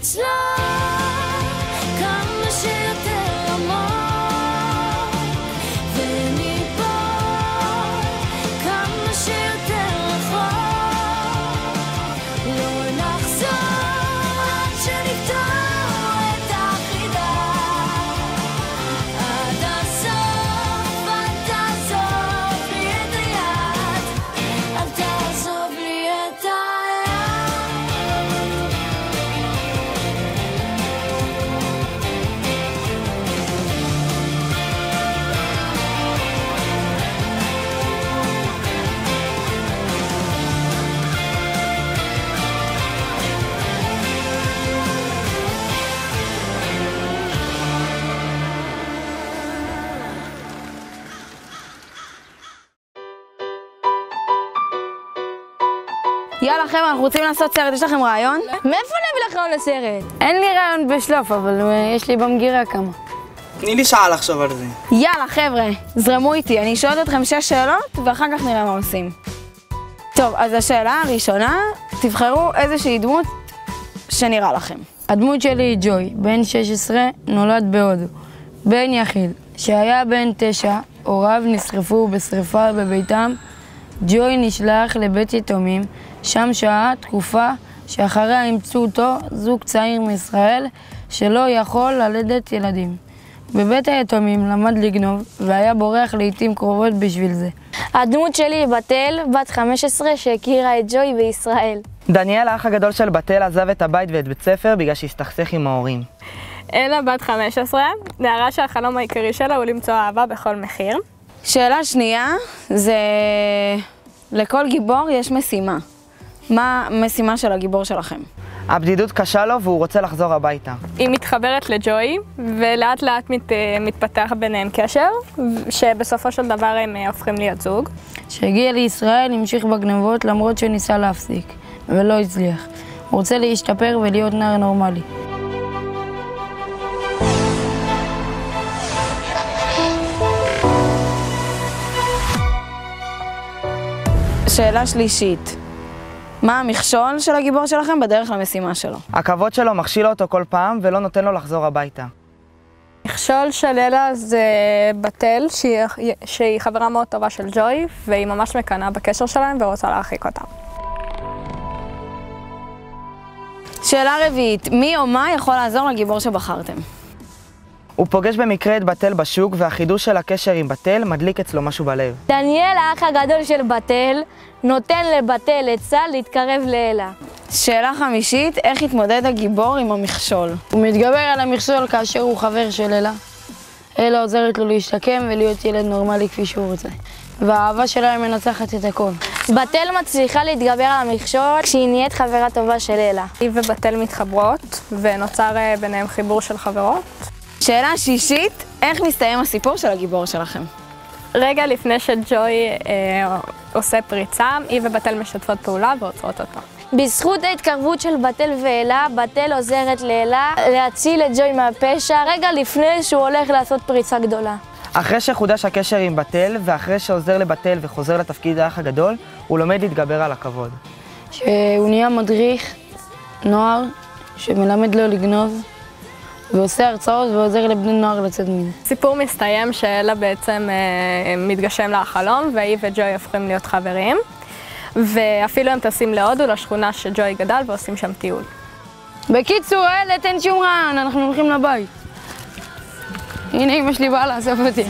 נצלול כמה יאללה חבר'ה, אנחנו רוצים לעשות סרט, יש לכם רעיון? מאיפה נביא לך רעיון לסרט? אין לי רעיון בשלוף, אבל אה, יש לי במגירה כמה. תני לי שעה לחשוב על זה. יאללה חבר'ה, זרמו איתי, אני שואלת אתכם שש שאלות, ואחר כך נראה מה עושים. טוב, אז השאלה הראשונה, תבחרו איזושהי דמות שנראה לכם. הדמות שלי היא ג'וי, בן 16, נולד בהודו. בן יחיד, שהיה בן תשע, הוריו נשרפו בשרפה בביתם. ג'וי נשלח לבית יתומים, שם שהה תקופה שאחריה אימצו אותו זוג צעיר מישראל שלא יכול ללדת ילדים. בבית היתומים למד לגנוב והיה בורח לעיתים קרובות בשביל זה. הדמות שלי היא בתל, בת 15, שהכירה את ג'וי בישראל. דניאל, האח הגדול של בתל, עזב את הבית ואת בית ספר בגלל שהסתכסך עם ההורים. אלה בת 15, נערה שהחלום העיקרי שלה הוא למצוא אהבה בכל מחיר. שאלה שנייה, זה לכל גיבור יש משימה. מה המשימה של הגיבור שלכם? הבדידות קשה לו והוא רוצה לחזור הביתה. היא מתחברת לג'וי, ולאט לאט מת, מתפתח ביניהם קשר, שבסופו של דבר הם אה, הופכים להיות זוג. כשהגיע לישראל המשיך בגנבות למרות שניסה להפסיק, ולא הצליח. הוא רוצה להשתפר ולהיות נער נורמלי. שאלה שלישית, מה המכשול של הגיבור שלכם בדרך למשימה שלו? הכבוד שלו מכשיל אותו כל פעם ולא נותן לו לחזור הביתה. מכשול של אלה זה בתל, שהיא, שהיא חברה מאוד טובה של ג'וי, והיא ממש מקנאה בקשר שלהם ורוצה להרחיק אותם. שאלה רביעית, מי או מה יכול לעזור לגיבור שבחרתם? הוא פוגש במקרה את בתל בשוק והחידוש של הקשר עם בתל מדליק אצלו משהו בלב. דניאל, האח הגדול של בתל, נותן לבתל עצה להתקרב לאלה. שאלה חמישית, איך התמודד הגיבור עם המכשול? הוא מתגבר על המכשול כאשר הוא חבר של אלה. אלה עוזרת לו להשתקם ולהיות ילד נורמלי כפי שהוא רוצה. והאהבה שלהם מנצחת את הכל. בתל מצליחה להתגבר על המכשול כשהיא נהיית חברה טובה של אלה. היא ובתל מתחברות, ונוצר אה, ביניהם חיבור של חברות. שאלה שישית, איך מסתיים הסיפור של הגיבור שלכם? רגע לפני שג'וי אה, עושה פריצה, היא ובתל משתפות פעולה ועוצרות אותו. בזכות ההתקרבות של בתל ואלה, בתל עוזרת לאלה להציל את ג'וי מהפשע רגע לפני שהוא הולך לעשות פריצה גדולה. אחרי שחודש הקשר עם בתל, ואחרי שעוזר לבתל וחוזר לתפקיד האח הגדול, הוא לומד להתגבר על הכבוד. שהוא נהיה מדריך נוער שמלמד לו לגנוב ועושה הרצאות ועוזר לבני נוער לצאת מזה. סיפור מסתיים שאלה בעצם אה, מתגשם לה החלום, והיא וג'וי הופכים להיות חברים. ואפילו הם טסים להודו, לשכונה שג'וי גדל, ועושים שם טיול. בקיצור, אלה תן שום רעיון, אנחנו הולכים לבית. הנה אמא שלי באה לאסוף אותי.